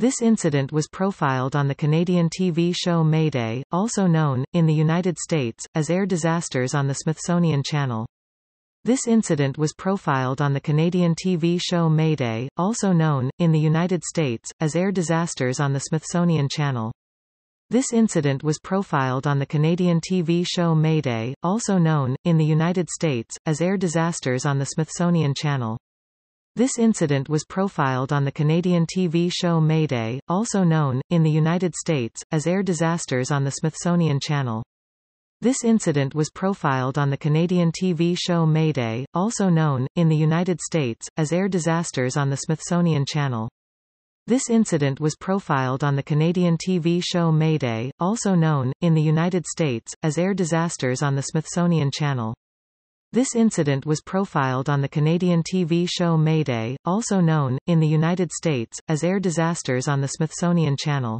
This incident was profiled on the Canadian TV show Mayday, also known, in the United States, as Air Disasters on the Smithsonian Channel. This incident was profiled on the Canadian TV show Mayday, also known, in the United States, as Air Disasters on the Smithsonian Channel. This incident was profiled on the Canadian TV show Mayday, also known, in the United States, as Air Disasters on the Smithsonian Channel. This incident was profiled on the Canadian TV show Mayday, also known, in the United States, as Air Disasters on the Smithsonian Channel. This incident was profiled on the Canadian TV show Mayday, also known, in the United States, as Air Disasters on the Smithsonian Channel. This incident was profiled on the Canadian TV show Mayday, also known, in the United States, as Air Disasters on the Smithsonian Channel. This incident was profiled on the Canadian TV show Mayday, also known, in the United States, as Air Disasters on the Smithsonian Channel.